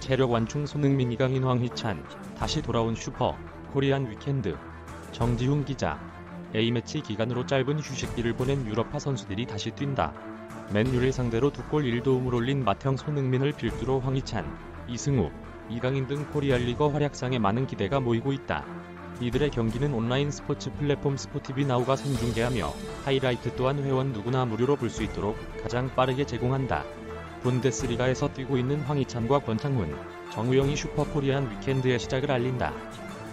체력 완충 손흥민 이강인 황 희찬 다시 돌아온 슈퍼 코리안 위켄드 정지훈 기자 A매치 기간으로 짧은 휴식기를 보낸 유럽파 선수들이 다시 뛴다. 맨유를 상대로 두 골 1도움을 올린 맏형 손흥민을 필두로 황희찬, 이승우, 이강인 등 코리안리거 활약상에 많은 기대가 모이고 있다. 이들의 경기는 온라인 스포츠 플랫폼 스포티비 나우가 생중계하며 하이라이트 또한 회원 누구나 무료로 볼 수 있도록 가장 빠르게 제공한다. 분데스리가에서 뛰고 있는 황희찬과 권창훈, 정우영이 슈퍼코리안 위켄드의 시작을 알린다.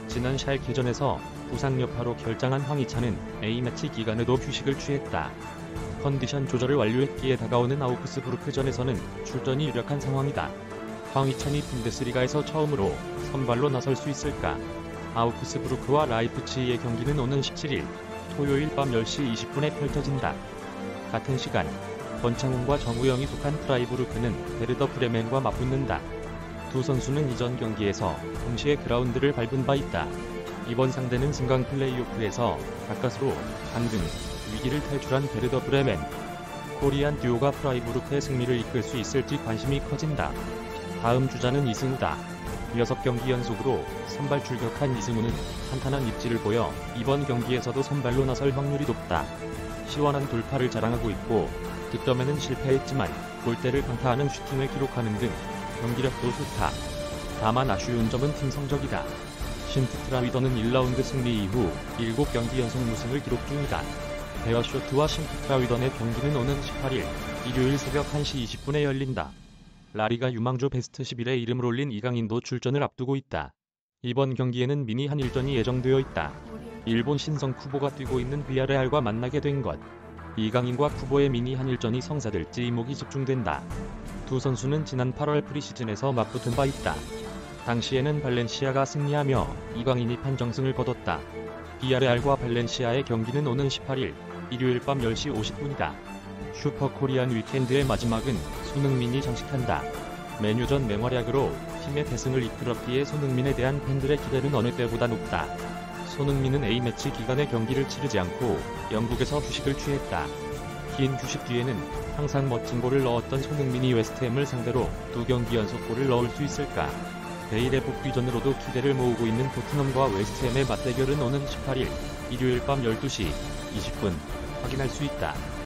지난 샬케전에서 부상 여파로 결장한 황희찬은 A매치 기간에도 휴식을 취했다. 컨디션 조절을 완료했기에 다가오는 아우크스부르크전에서는 출전이 유력한 상황이다. 황희찬이 분데스리가에서 처음으로 선발로 나설 수 있을까? 아우크스부르크와 라이프치히의 경기는 오는 17일 토요일 밤 10시 20분에 펼쳐진다. 같은 시간 권창훈과 정우영이 속한 프라이부르크는 베르더 브레멘과 맞붙는다. 두 선수는 이전 경기에서 동시에 그라운드를 밟은 바 있다. 이번 상대는 승강 플레이오프에서 가까스로 강등 위기를 탈출한 베르더 브레멘. 코리안 듀오가 프라이부르크의 승리를 이끌 수 있을지 관심이 커진다. 다음 주자는 이승우다. 6경기 연속으로 선발 출격한 이승우는 탄탄한 입지를 보여 이번 경기에서도 선발로 나설 확률이 높다. 시원한 돌파를 자랑하고 있고 득점에는 실패했지만 골대를 강타하는 슈팅을 기록하는 등 경기력도 좋다. 다만 아쉬운 점은 팀 성적이다. 신트트라 위더는 1라운드 승리 이후 7경기 연속 무승을 기록 중이다. 베어쇼트와 신트트라 위던의 경기는 오는 18일 일요일 새벽 1시 20분에 열린다. 라리가 유망주 베스트 11에 이름을 올린 이강인도 출전을 앞두고 있다. 이번 경기에는 미니 한일전이 예정되어 있다. 일본 신성 쿠보가 뛰고 있는 비아레알과 만나게 된 것. 이강인과 쿠보의 미니 한일전이 성사될지 이목이 집중된다. 두 선수는 지난 8월 프리시즌에서 맞붙은 바 있다. 당시에는 발렌시아가 승리하며 이강인이 판정승을 거뒀다. 비아레알과 발렌시아의 경기는 오는 18일 일요일 밤 10시 50분이다. 슈퍼 코리안 위켄드의 마지막은 손흥민이 장식한다. 메뉴전 맹활약으로 팀의 대승을 이끌었기에 손흥민에 대한 팬들의 기대는 어느 때보다 높다. 손흥민은 A매치 기간에 경기를 치르지 않고 영국에서 휴식을 취했다. 긴 휴식 뒤에는 항상 멋진 골을 넣었던 손흥민이 웨스트햄을 상대로 두 경기 연속 골을 넣을 수 있을까? 베일의 복귀전으로도 기대를 모으고 있는 토트넘과 웨스트햄의 맞대결은 오는 18일 일요일 밤 12시 20분 확인할 수 있다.